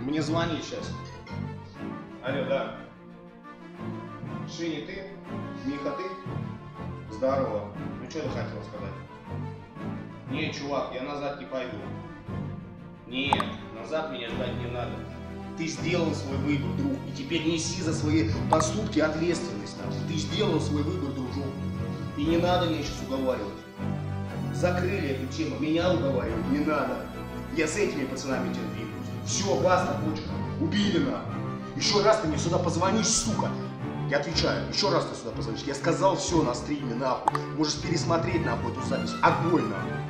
Мне звонит сейчас. Алло, да. Шини, ты? Миха, ты? Здорово. Ну что ты хотел сказать? Не, чувак, я назад не пойду. Нет, назад меня ждать не надо. Ты сделал свой выбор, друг, и теперь неси за свои поступки ответственность. нахуй. Ты сделал свой выбор, дружок. И не надо меня сейчас уговаривать. Закрыли эту тему, меня уговаривать не надо. Я с этими пацанами двигаюсь. Все, баста, почка. Убили нахуй. Еще раз ты мне сюда позвонишь, сука. Я отвечаю, еще раз ты сюда позвонишь. Я сказал все на стриме, нахуй. Можешь пересмотреть, нахуй, эту запись. Огонь, нахуй.